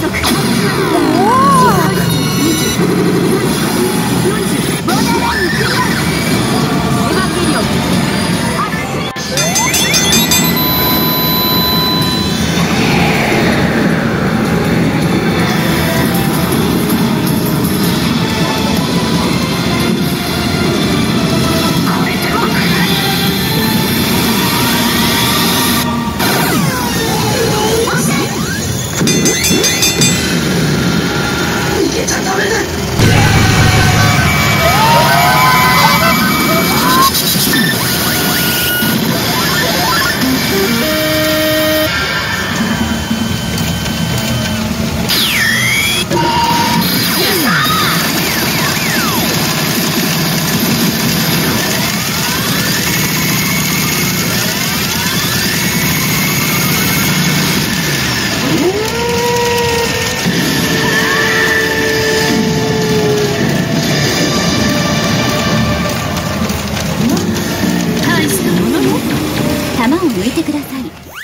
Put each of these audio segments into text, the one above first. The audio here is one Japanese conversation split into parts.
エヴァを抜いてください。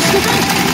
してない。